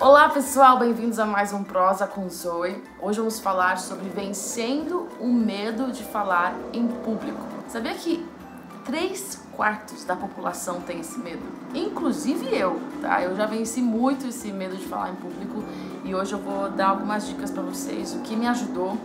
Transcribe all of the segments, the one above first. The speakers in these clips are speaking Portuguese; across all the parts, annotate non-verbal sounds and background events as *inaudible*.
Olá pessoal, bem-vindos a mais um Prosa com Zoe. Hoje vamos falar sobre vencendo o medo de falar em público. Sabia que três quartos da população tem esse medo? Inclusive eu, tá? Eu já venci muito esse medo de falar em público e hoje eu vou dar algumas dicas para vocês, o que me ajudou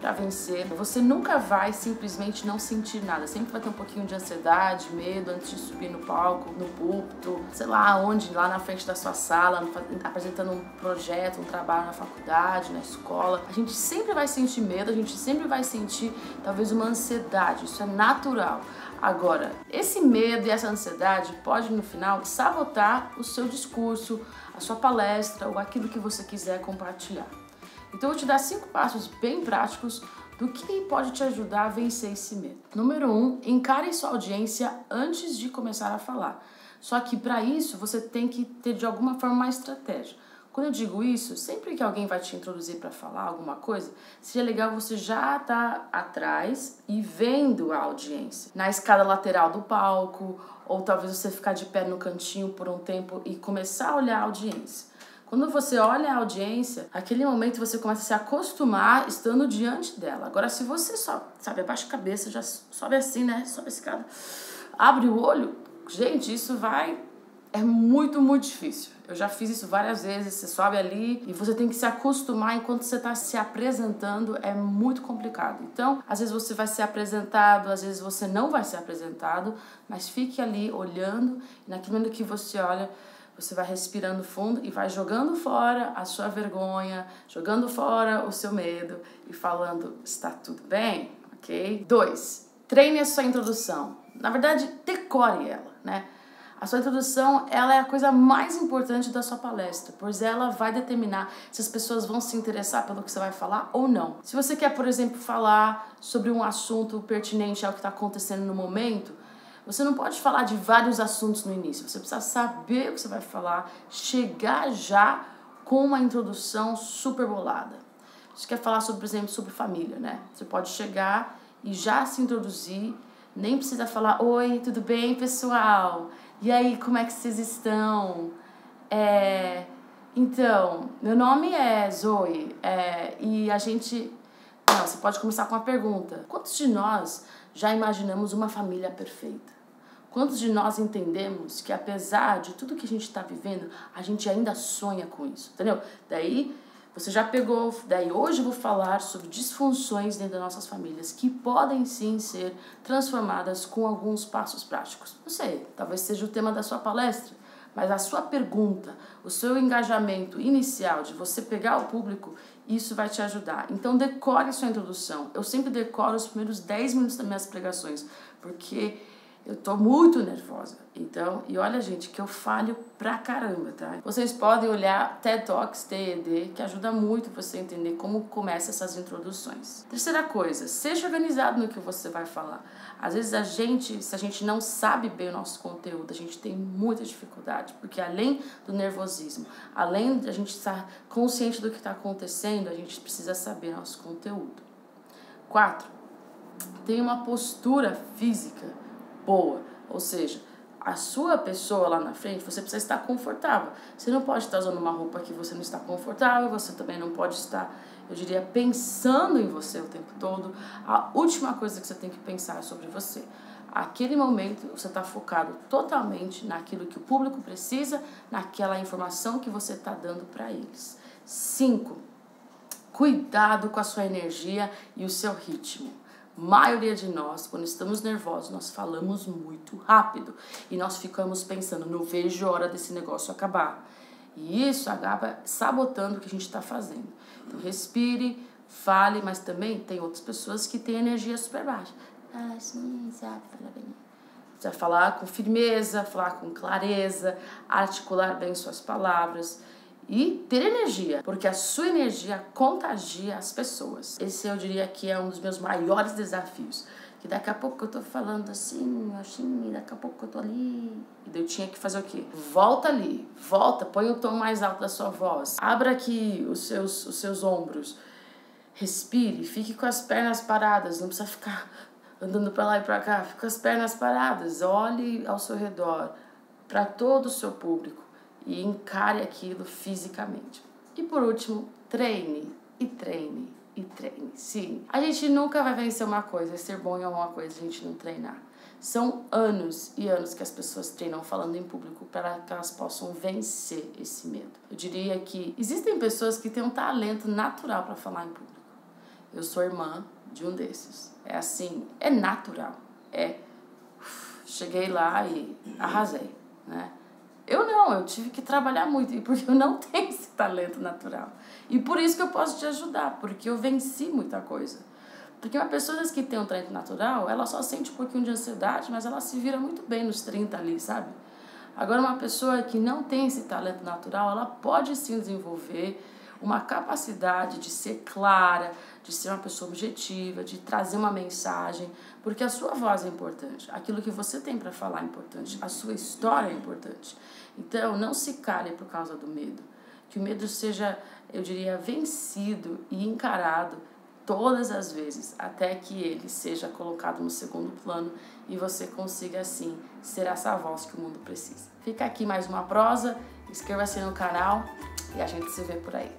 para vencer. Você nunca vai simplesmente não sentir nada. Sempre vai ter um pouquinho de ansiedade, medo antes de subir no palco, no púlpito, sei lá onde, lá na frente da sua sala, apresentando um projeto, um trabalho na faculdade, na escola. A gente sempre vai sentir medo, a gente sempre vai sentir talvez uma ansiedade. Isso é natural. Agora, esse medo e essa ansiedade pode no final sabotar o seu discurso, a sua palestra ou aquilo que você quiser compartilhar. Então eu vou te dar cinco passos bem práticos do que pode te ajudar a vencer esse medo. Número um, encare sua audiência antes de começar a falar. Só que para isso você tem que ter de alguma forma uma estratégia. Quando eu digo isso, sempre que alguém vai te introduzir para falar alguma coisa, seria legal você já estar tá atrás e vendo a audiência. Na escada lateral do palco, ou talvez você ficar de pé no cantinho por um tempo e começar a olhar a audiência. Quando você olha a audiência, aquele momento você começa a se acostumar estando diante dela. Agora, se você só, sabe, abaixa a cabeça, já sobe assim, né? Sobe a escada, abre o olho, gente, isso vai. É muito, muito difícil. Eu já fiz isso várias vezes. Você sobe ali e você tem que se acostumar enquanto você está se apresentando. É muito complicado. Então, às vezes você vai ser apresentado, às vezes você não vai ser apresentado, mas fique ali olhando. E naquele momento que você olha, você vai respirando fundo e vai jogando fora a sua vergonha, jogando fora o seu medo e falando: está tudo bem, ok? Dois, treine a sua introdução. Na verdade, decore ela, né? A sua introdução, ela é a coisa mais importante da sua palestra, pois ela vai determinar se as pessoas vão se interessar pelo que você vai falar ou não. Se você quer, por exemplo, falar sobre um assunto pertinente ao que está acontecendo no momento, você não pode falar de vários assuntos no início. Você precisa saber o que você vai falar, chegar já com uma introdução super bolada. Você quer falar sobre, por exemplo, sobre família, né? Você pode chegar e já se introduzir, nem precisa falar: Oi, tudo bem, pessoal? E aí, como é que vocês estão? É, então, meu nome é Zoe é, e a gente. Não, você pode começar com uma pergunta: Quantos de nós já imaginamos uma família perfeita? Quantos de nós entendemos que apesar de tudo que a gente está vivendo, a gente ainda sonha com isso, entendeu? Daí você já pegou, daí hoje eu vou falar sobre disfunções dentro das nossas famílias que podem sim ser transformadas com alguns passos práticos. Não sei, talvez seja o tema da sua palestra, mas a sua pergunta, o seu engajamento inicial de você pegar o público, isso vai te ajudar. Então decore sua introdução. Eu sempre decoro os primeiros 10 minutos das minhas pregações, porque eu tô muito nervosa. Então, e olha, gente, que eu falho pra caramba, tá? Vocês podem olhar TED Talks, TED, que ajuda muito você a entender como começa essas introduções. Terceira coisa, seja organizado no que você vai falar. Às vezes a gente, se a gente não sabe bem o nosso conteúdo, a gente tem muita dificuldade, porque além do nervosismo, além de a gente estar consciente do que está acontecendo, a gente precisa saber nosso conteúdo. Quatro, tem uma postura física boa. Ou seja, a sua pessoa lá na frente, você precisa estar confortável. Você não pode estar usando uma roupa que você não está confortável, você também não pode estar, eu diria, pensando em você o tempo todo. A última coisa que você tem que pensar é sobre você. Aquele momento você está focado totalmente naquilo que o público precisa, naquela informação que você está dando para eles. Cinco, cuidado com a sua energia e o seu ritmo maioria de nós, quando estamos nervosos, nós falamos muito rápido e nós ficamos pensando, não vejo a hora desse negócio acabar. E isso acaba sabotando o que a gente está fazendo. Então, respire, fale, mas também tem outras pessoas que têm energia super baixa. Ah, sim, sabe, fala bem. Vai falar com firmeza, falar com clareza, articular bem suas palavras e ter energia, porque a sua energia contagia as pessoas. Esse eu diria que é um dos meus maiores desafios. Que daqui a pouco eu tô falando assim, assim, daqui a pouco eu tô ali. E eu tinha que fazer o quê? Volta ali, volta, põe o tom mais alto da sua voz. Abra aqui os seus, os seus ombros. Respire, fique com as pernas paradas, não precisa ficar andando para lá e para cá. Fique com as pernas paradas, olhe ao seu redor, para todo o seu público e encare aquilo fisicamente. E por último, treine e treine e treine. Sim, a gente nunca vai vencer uma coisa, ser bom em alguma coisa, a gente não treinar. São anos e anos que as pessoas treinam falando em público para que elas possam vencer esse medo. Eu diria que existem pessoas que têm um talento natural para falar em público. Eu sou irmã de um desses. É assim, é natural. É cheguei lá e arrasei, né? Eu não, eu tive que trabalhar muito, e porque eu não *laughs* tenho esse talento natural. E por isso que eu posso te ajudar, porque eu venci muita coisa. Porque uma pessoa que tem um talento natural, ela só sente um pouquinho de ansiedade, mas ela se vira muito bem nos 30 ali, sabe? Agora, uma pessoa que não tem esse talento natural, ela pode sim desenvolver uma capacidade de ser clara, de ser uma pessoa objetiva, de trazer uma mensagem, porque a sua voz é importante, aquilo que você tem para falar é importante, a sua história é importante. Então, não se cale por causa do medo. Que o medo seja, eu diria, vencido e encarado todas as vezes, até que ele seja colocado no segundo plano e você consiga, assim, ser essa voz que o mundo precisa. Fica aqui mais uma prosa, inscreva-se no canal e a gente se vê por aí.